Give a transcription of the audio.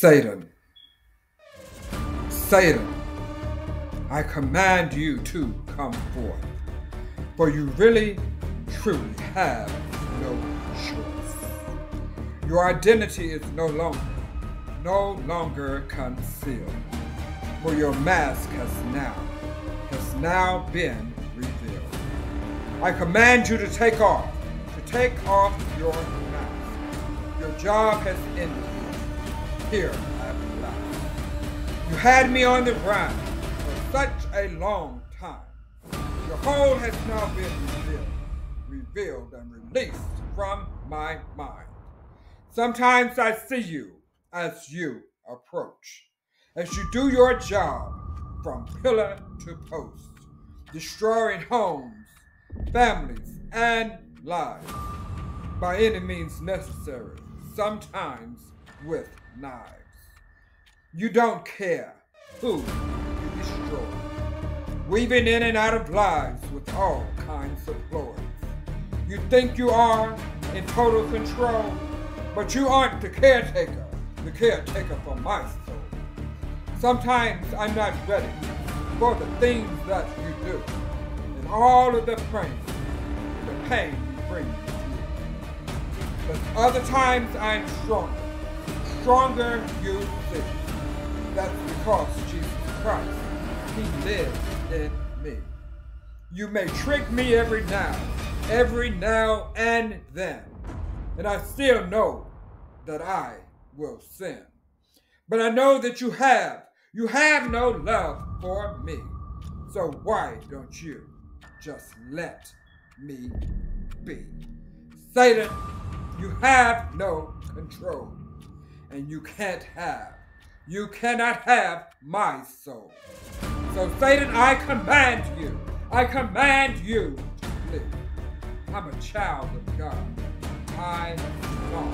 Satan, Satan, I command you to come forth, for you really, truly have no choice. Your identity is no longer, no longer concealed, for your mask has now, has now been revealed. I command you to take off, to take off your mask. Your job has ended here at last. You had me on the run for such a long time. Your whole has now been revealed, revealed and released from my mind. Sometimes I see you as you approach, as you do your job from pillar to post, destroying homes, families, and lives by any means necessary, sometimes with knives. You don't care who you destroy, weaving in and out of lives with all kinds of ploys. You think you are in total control, but you aren't the caretaker, the caretaker for my soul. Sometimes I'm not ready for the things that you do, and all of the pain, the pain you bring with you. But other times I'm stronger stronger you think. That's because Jesus Christ, He lives in me. You may trick me every now, every now and then, and I still know that I will sin. But I know that you have, you have no love for me. So why don't you just let me be? Satan, you have no control and you can't have. You cannot have my soul. So, Satan, I command you, I command you to. I'm a child of God. I Satan.